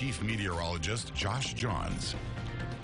Chief Meteorologist Josh Johns.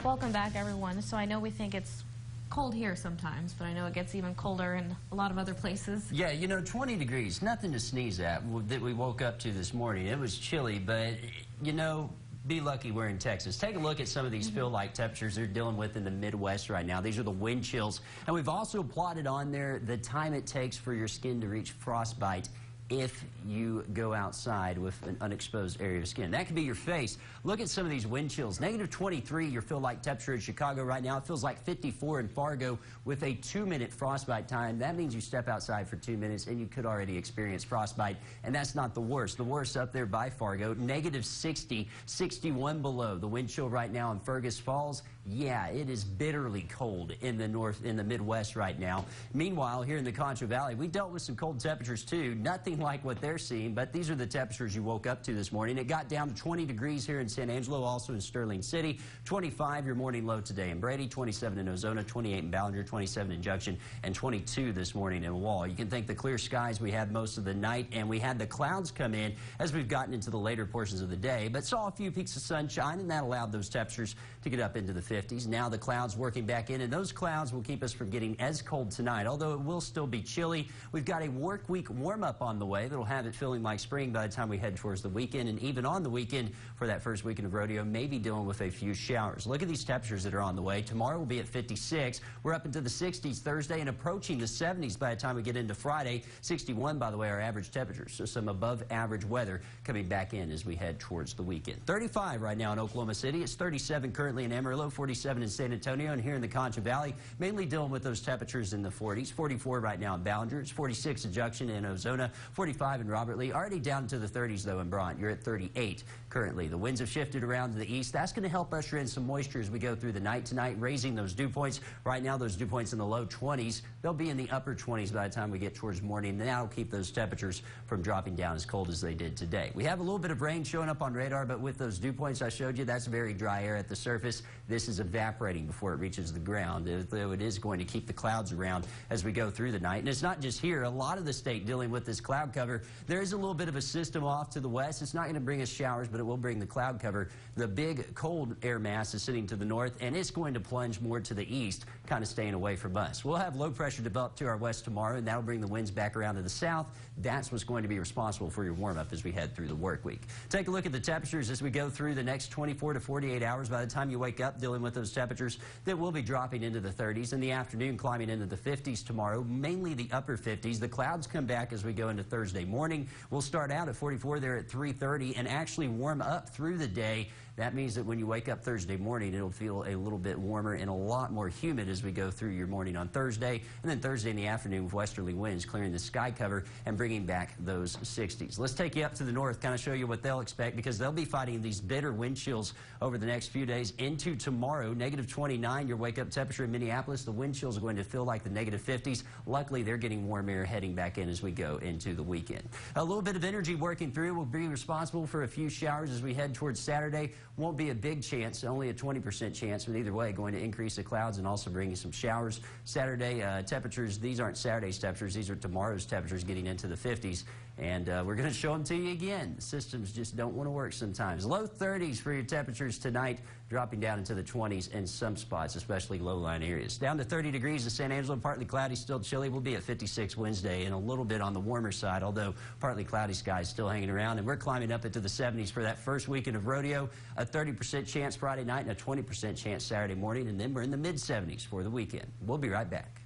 Welcome back, everyone. So I know we think it's cold here sometimes, but I know it gets even colder in a lot of other places. Yeah, you know, 20 degrees, nothing to sneeze at that we woke up to this morning. It was chilly, but, you know, be lucky we're in Texas. Take a look at some of these mm -hmm. feel-like temperatures they're dealing with in the Midwest right now. These are the wind chills. And we've also plotted on there the time it takes for your skin to reach frostbite if you go outside with an unexposed area of skin. That could be your face. Look at some of these wind chills. Negative 23, your feel like temperature in Chicago right now. It feels like 54 in Fargo with a two-minute frostbite time. That means you step outside for two minutes and you could already experience frostbite. And that's not the worst. The worst up there by Fargo, negative 60, 61 below. The wind chill right now in Fergus Falls, yeah, it is bitterly cold in the north, in the Midwest right now. Meanwhile, here in the Concho Valley, we dealt with some cold temperatures too. Nothing like what they're seeing, but these are the temperatures you woke up to this morning. It got down to 20 degrees here in San Angelo, also in Sterling City. 25 your morning low today in Brady, 27 in Ozona, 28 in Ballinger, 27 in Junction, and 22 this morning in Wall. You can thank the clear skies we had most of the night, and we had the clouds come in as we've gotten into the later portions of the day, but saw a few peaks of sunshine, and that allowed those temperatures to get up into the 50s. Now the clouds working back in, and those clouds will keep us from getting as cold tonight, although it will still be chilly. We've got a work week warm up on the the way that'll have it feeling like spring by the time we head towards the weekend. And even on the weekend for that first weekend of rodeo, maybe dealing with a few showers. Look at these temperatures that are on the way. Tomorrow will be at 56. We're up into the 60s Thursday and approaching the 70s by the time we get into Friday. 61, by the way, our average temperatures. So some above average weather coming back in as we head towards the weekend. 35 right now in Oklahoma City. It's 37 currently in Amarillo, 47 in San Antonio, and here in the Concho Valley, mainly dealing with those temperatures in the 40s. 44 right now in Ballinger. It's 46 in Junction and Ozona. 45 in Robert Lee. Already down to the 30s, though, in Bronte. You're at 38 currently. The winds have shifted around to the east. That's going to help usher in some moisture as we go through the night tonight, raising those dew points. Right now, those dew points in the low 20s. They'll be in the upper 20s by the time we get towards morning. That'll keep those temperatures from dropping down as cold as they did today. We have a little bit of rain showing up on radar, but with those dew points I showed you, that's very dry air at the surface. This is evaporating before it reaches the ground. Though it is going to keep the clouds around as we go through the night. And it's not just here. A lot of the state dealing with this cloud cover there is a little bit of a system off to the west. It's not going to bring us showers, but it will bring the cloud cover. The big cold air mass is sitting to the north, and it's going to plunge more to the east, kind of staying away from us. We'll have low pressure develop to our west tomorrow, and that'll bring the winds back around to the south. That's what's going to be responsible for your warm-up as we head through the work week. Take a look at the temperatures as we go through the next 24 to 48 hours. By the time you wake up dealing with those temperatures, that will be dropping into the 30s. In the afternoon, climbing into the 50s tomorrow, mainly the upper 50s. The clouds come back as we go into Thursday morning. We'll start out at 44 there at 3.30 and actually warm up through the day. That means that when you wake up Thursday morning, it'll feel a little bit warmer and a lot more humid as we go through your morning on Thursday. And then Thursday in the afternoon with westerly winds clearing the sky cover and bringing back those 60s. Let's take you up to the north, kind of show you what they'll expect because they'll be fighting these bitter wind chills over the next few days into tomorrow. Negative 29, your wake up temperature in Minneapolis. The wind chills are going to feel like the negative 50s. Luckily, they're getting warm air heading back in as we go into the weekend. A little bit of energy working through will be responsible for a few showers as we head towards Saturday. Won't be a big chance, only a 20% chance, but either way, going to increase the clouds and also bring some showers. Saturday uh, temperatures, these aren't Saturday's temperatures, these are tomorrow's temperatures getting into the 50s. And uh, we're going to show them to you again. Systems just don't want to work sometimes. Low 30s for your temperatures tonight, dropping down into the 20s in some spots, especially low-lying areas. Down to 30 degrees in San Angelo, partly cloudy, still chilly. We'll be at 56 Wednesday and a little bit on the warmer side, although partly cloudy skies still hanging around. And we're climbing up into the 70s for that first weekend of rodeo. A 30% chance Friday night and a 20% chance Saturday morning. And then we're in the mid 70s for the weekend. We'll be right back.